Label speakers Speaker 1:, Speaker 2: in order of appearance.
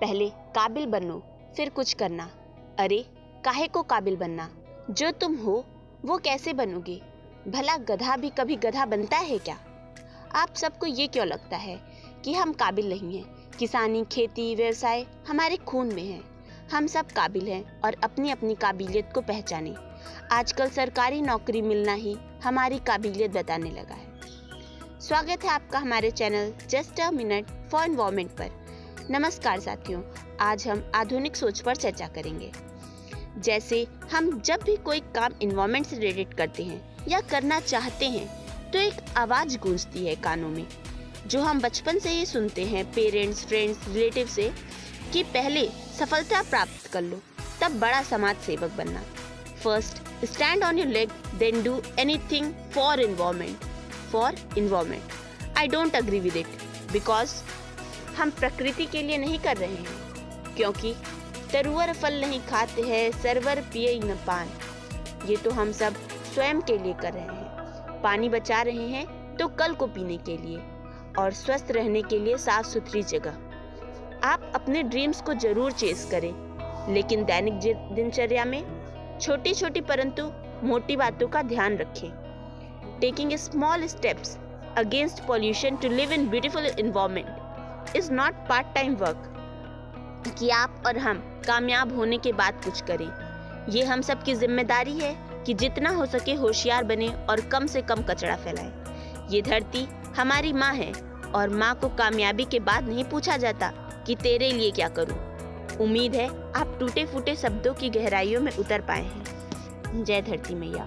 Speaker 1: पहले काबिल बनो, फिर कुछ करना। अरे, काहे को काबिल बनना? जो तुम हो, वो कैसे बनोगे? भला गधा भी कभी गधा बनता है क्या? आप सबको ये क्यों लगता है कि हम काबिल नहीं हैं? किसानी, खेती, व्यवसाय हमारे खून में है। हम सब काबिल हैं और अपनी अपनी काबिलियत को पहचाने। आजकल सरकारी नौकरी मिलना ही हमारी काबिलियत बताने लगा है। स्वागत है आपका हमारे channel just a minute for environment पर। नमस्कार साथियों, आज हम आधुनिक सोच पर चर्चा करेंगे। जैसे हम जब भी कोई काम इन्वायरमेंट से रिलेटेड करते हैं या करना चाहते हैं तो एक आवाज़ गूंजती है कानों में, जो हम बचपन से ही सुनते हैं पेरेंट्स फ्रेंड्स रिलेटिव से कि पहले सफलता प्राप्त कर लो, तब बड़ा समाज सेवक बनना। First stand on your leg then do anything for environment for environment I don't agree with it because हम प्रकृति के लिए नहीं कर रहे हैं, क्योंकि तरुअर फल नहीं खाते हैं, सरवर पिए न पान। ये तो हम सब स्वयं के लिए कर रहे हैं। पानी बचा रहे हैं तो कल को पीने के लिए, और स्वस्थ रहने के लिए साफ़ सुथरी जगह। आप अपने ड्रीम्स को ज़रूर चेस करें, लेकिन दैनिक दिनचर्या में छोटी छोटी परंतु मोटी बातों का ध्यान रखें। Taking small steps against pollution to live in beautiful environment is not part time work कि आप और हम कामयाब होने के बाद कुछ करें। ये हम सब की ज़िम्मेदारी है कि जितना हो सके होशियार बने और कम से कम कचरा फैलाएँ। ये धरती हमारी माँ है और माँ को कामयाबी के बाद नहीं पूछा जाता कि तेरे लिए क्या करूँ। उम्मीद है आप टूटे फूटे शब्दों की गहराइयों में उतर पाए हैं। जय धरती मैया।